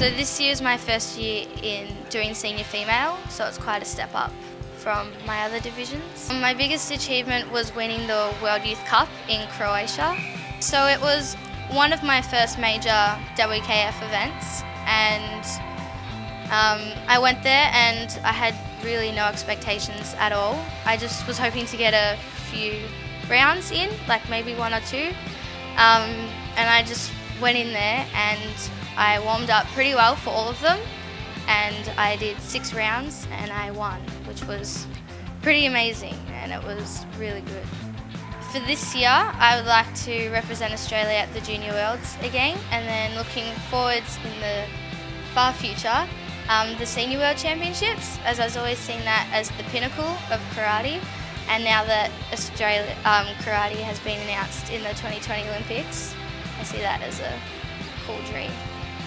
So this year is my first year in doing senior female, so it's quite a step up from my other divisions. My biggest achievement was winning the World Youth Cup in Croatia. So it was one of my first major WKF events and um, I went there and I had really no expectations at all. I just was hoping to get a few rounds in, like maybe one or two. Um, and I just went in there and I warmed up pretty well for all of them. And I did six rounds and I won, which was pretty amazing and it was really good. For this year, I would like to represent Australia at the Junior Worlds again, and then looking forwards in the far future, um, the Senior World Championships, as I've always seen that as the pinnacle of karate. And now that Australia um, karate has been announced in the 2020 Olympics, I see that as a cool dream.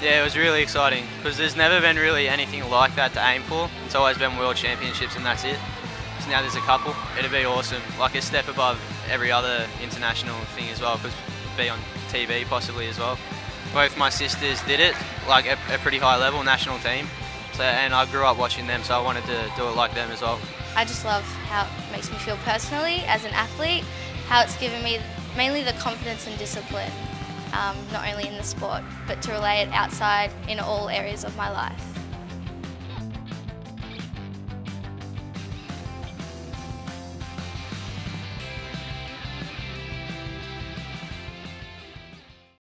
Yeah, it was really exciting because there's never been really anything like that to aim for. It's always been World Championships and that's it. So now there's a couple. It'd be awesome, like a step above every other international thing as well, because be on TV possibly as well. Both my sisters did it, like a, a pretty high level national team. So, and I grew up watching them, so I wanted to do it like them as well. I just love how it makes me feel personally as an athlete, how it's given me mainly the confidence and discipline, um, not only in the sport, but to relay it outside in all areas of my life.